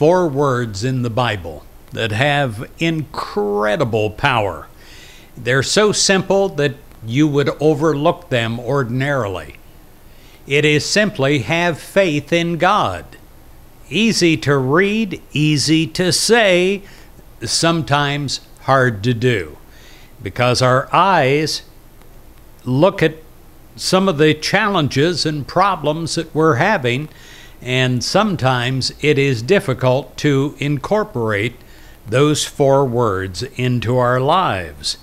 four words in the Bible that have incredible power. They're so simple that you would overlook them ordinarily. It is simply have faith in God. Easy to read, easy to say, sometimes hard to do because our eyes look at some of the challenges and problems that we're having, and sometimes it is difficult to incorporate those four words into our lives.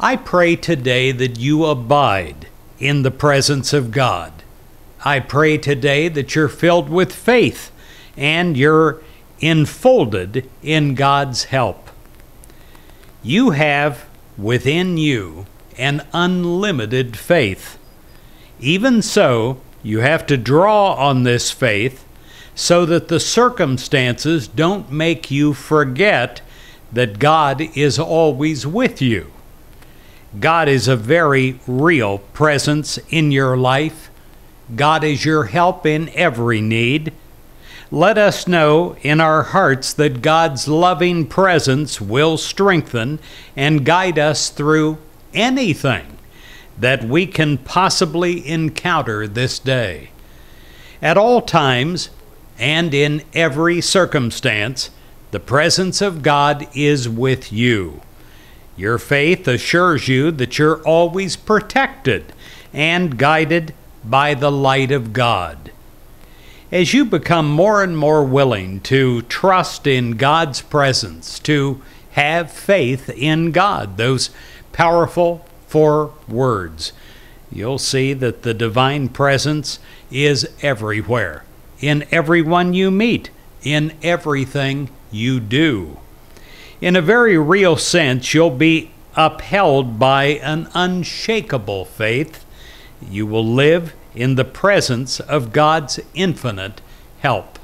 I pray today that you abide in the presence of God. I pray today that you're filled with faith and you're enfolded in God's help. You have within you an unlimited faith. Even so, you have to draw on this faith so that the circumstances don't make you forget that God is always with you. God is a very real presence in your life. God is your help in every need. Let us know in our hearts that God's loving presence will strengthen and guide us through anything that we can possibly encounter this day. At all times and in every circumstance, the presence of God is with you. Your faith assures you that you're always protected and guided by the light of God. As you become more and more willing to trust in God's presence, to have faith in God, those powerful four words, you'll see that the divine presence is everywhere, in everyone you meet, in everything you do in a very real sense, you'll be upheld by an unshakable faith. You will live in the presence of God's infinite help.